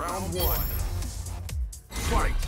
Round one. Fight!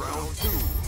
Round two.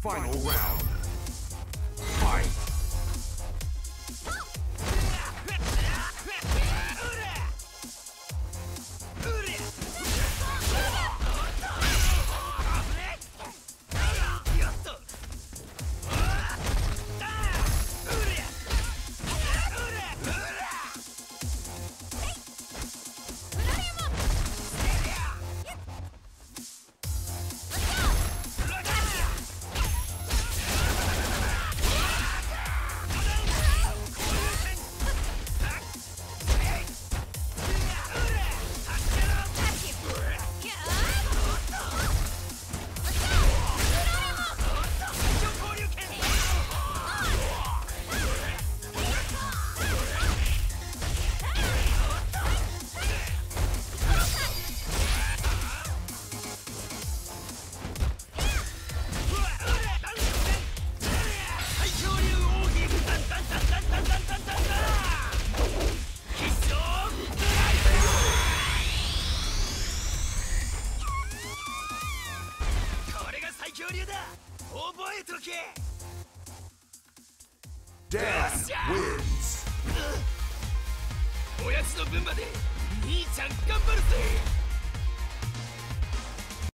Final round. Fight! Dan wins. おやつの分まで兄ちゃん頑張るぜ